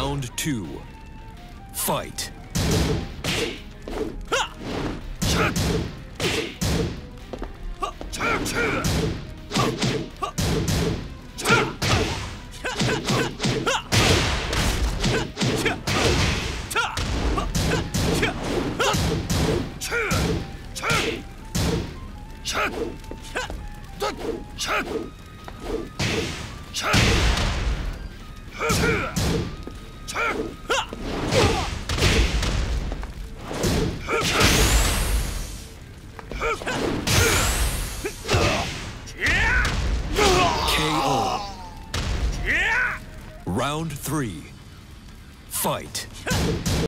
Round two. Fight. Round three. Fight.